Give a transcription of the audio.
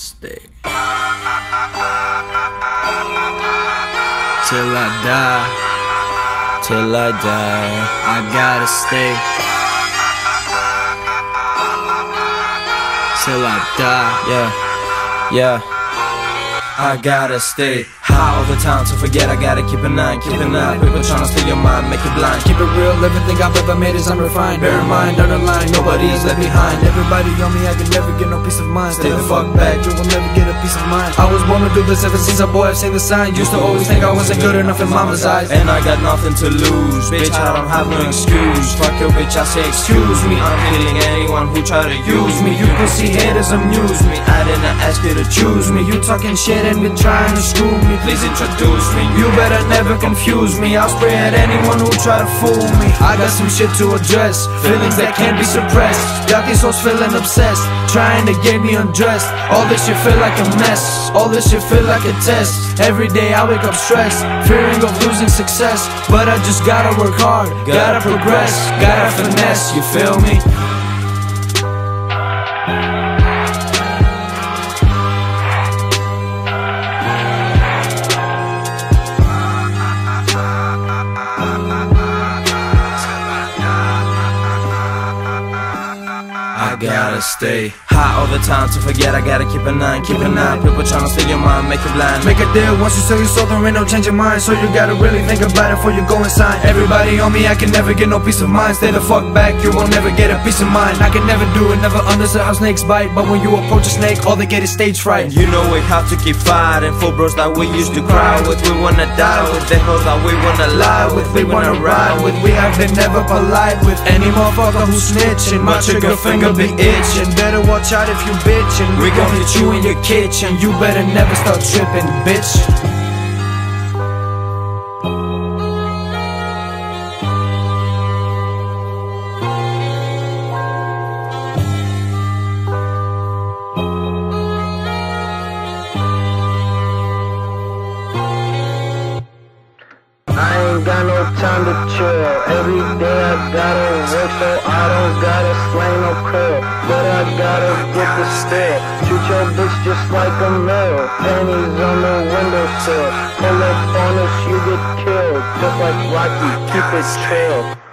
stay. Till I die, till I die, I gotta stay. Till I die, yeah, yeah. I gotta stay high all the time to forget I gotta keep an eye, keep an eye. People tryna steal your mind, make you blind. Keep it real, everything I've ever made is unrefined. Bear in mind, underline, nobody is left behind. Everybody on me, I can never get no peace of mind. Stay the fuck back, you will never get a peace of mind. I was born to do this ever since a boy, I've seen the sign. Used to always think I wasn't good enough in mama's eyes. And I got nothing to lose Bitch, I don't have no excuse. Fuck your bitch, I say excuse me. I'm hitting anyone who try to use me. You can pussy haters amuse me. I didn't ask you to choose me. You talking shit and been trying to screw me. Please introduce me. You better never confuse me. I'll spray at anyone who try to fool me. I got some shit to address. Feelings that can't be suppressed. Got these souls feeling obsessed. Trying to get me undressed. All this shit feel like a mess. All this shit feel like a test. Every day I wake up stressed. Fearing of losing success. But I just gotta work hard. Gotta progress. Gotta finesse, you feel me? Gotta stay high all the time to forget. I gotta keep an eye, keep an eye. People tryna steal your mind, make you blind. Make a deal once you sell your soul, there ain't no change changing mind. So you gotta really think about it before you go sign Everybody on me, I can never get no peace of mind. Stay the fuck back, you won't never get a peace of mind. I can never do it, never understand how snakes bite. But when you approach a snake, all they get is stage fright. You know we have to keep fighting For bros that we used to cry with. We wanna die with the hoes that we wanna lie with. We wanna ride with We have been never polite with. Any motherfucker who snitching My trigger finger be itching. Better watch out if you bitchin' We gon' hit you in your kitchen. You better never start tripping, bitch got no time to chill. Every day I gotta work so I don't gotta slay no krill. But I gotta get the still. Shoot your bitch just like a mill. Pennies on the windowsill. Pull up on us, you get killed. Just like Rocky, keep it chill.